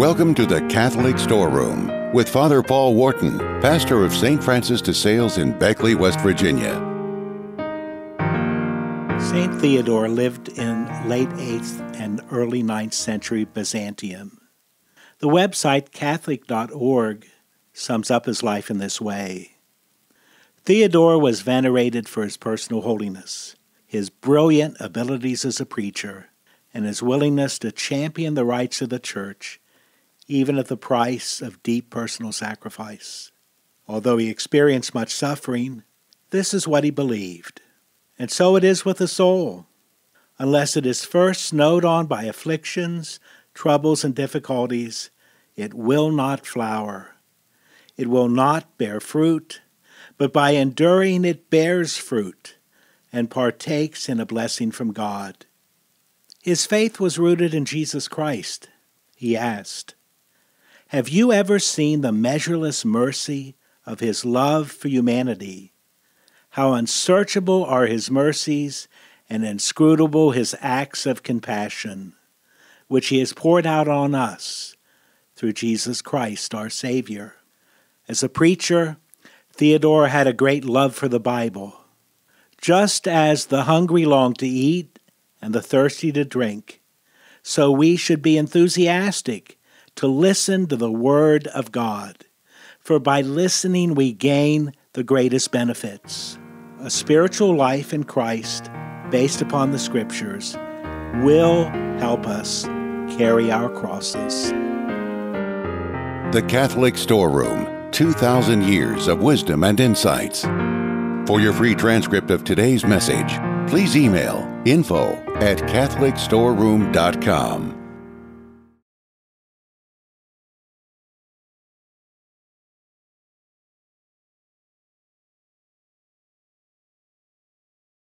Welcome to the Catholic Storeroom with Father Paul Wharton, pastor of St. Francis de Sales in Beckley, West Virginia. St. Theodore lived in late 8th and early 9th century Byzantium. The website Catholic.org sums up his life in this way Theodore was venerated for his personal holiness, his brilliant abilities as a preacher, and his willingness to champion the rights of the Church even at the price of deep personal sacrifice. Although he experienced much suffering, this is what he believed. And so it is with the soul. Unless it is first snowed on by afflictions, troubles, and difficulties, it will not flower. It will not bear fruit, but by enduring it bears fruit and partakes in a blessing from God. His faith was rooted in Jesus Christ. He asked, have you ever seen the measureless mercy of His love for humanity? How unsearchable are His mercies and inscrutable His acts of compassion, which He has poured out on us through Jesus Christ our Savior. As a preacher, Theodore had a great love for the Bible. Just as the hungry long to eat and the thirsty to drink, so we should be enthusiastic to listen to the Word of God, for by listening we gain the greatest benefits. A spiritual life in Christ, based upon the Scriptures, will help us carry our crosses. The Catholic Storeroom 2,000 Years of Wisdom and Insights. For your free transcript of today's message, please email info at CatholicStoreroom.com.